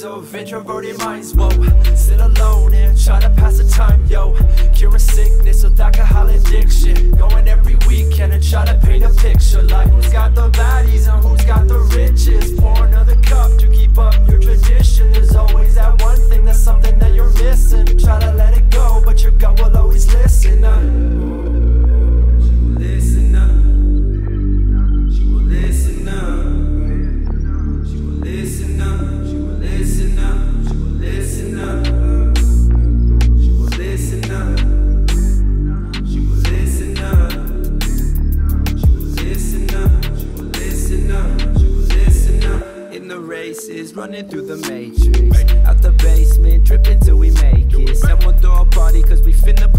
minds of introverted minds Whoa, sit alone and try to pass the time, yo. Cure a sickness with alcohol addiction. Going every weekend and try to paint a picture. Like who's got the back always running through the matrix. Out the basement, dripping till we make it. Someone throw a party, cause we finna